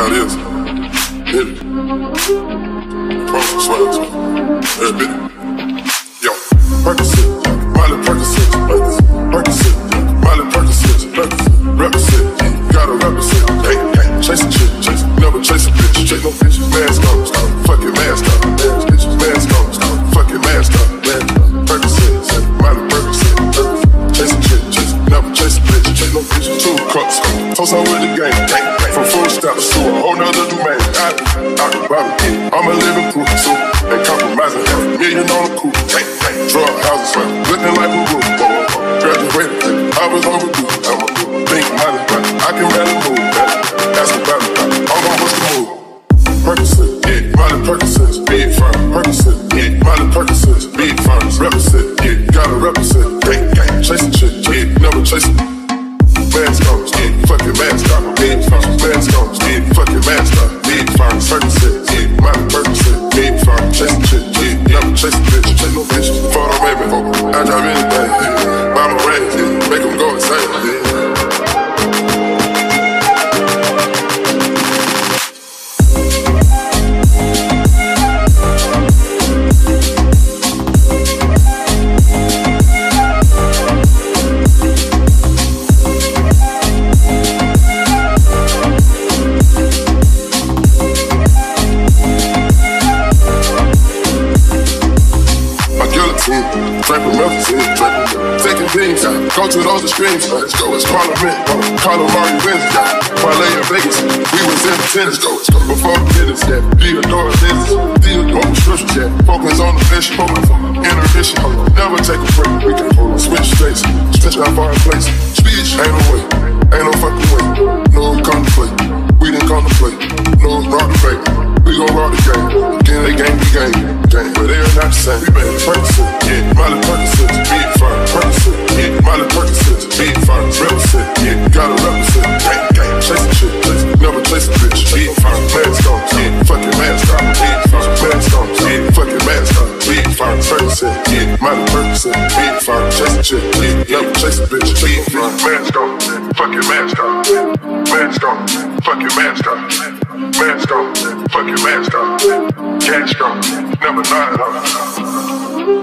how it is. Hit it. Promise bit it. Yo, Percocet, Percocet. Percocet, Percocet, represent, gotta represent. Hey, hey, chase a chick, chase, never chase a bitch, chase no bitches. Mask on, toast on the game, from full steps to a whole nother domain. I, I, I, I'm a living proof, draping melting, draping, taking beams, yeah. go to those extremes. Let's go, it's Parliament, wins, yeah. Parlay in Vegas, we was in the tennis, go. Before the business, yeah. Theodore business, Theodore prescription, yeah. Focus on the mission, focus on the intermission, never take a break. We can switch states, switch our foreign place. Speech, ain't no way, ain't no fucking way. Percocet, big firm. Chase a chick, yeah, never chase bitch. Big mask on, fuck your mask on. Mask on, fuck your mask on. Mask on, fuck your mask on. Cash on, never nine on.